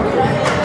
है